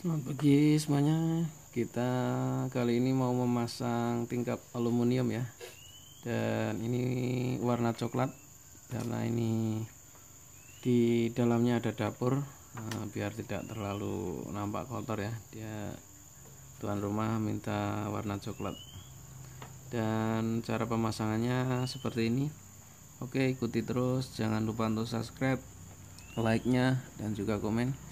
Selamat pagi semuanya. Kita kali ini mau memasang tingkap aluminium ya. Dan ini warna coklat karena ini di dalamnya ada dapur nah, biar tidak terlalu nampak kotor ya. Dia tuan rumah minta warna coklat. Dan cara pemasangannya seperti ini. Oke, ikuti terus. Jangan lupa untuk subscribe, like-nya dan juga komen.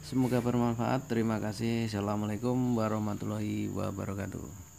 Semoga bermanfaat. Terima kasih. Assalamualaikum warahmatullahi wabarakatuh.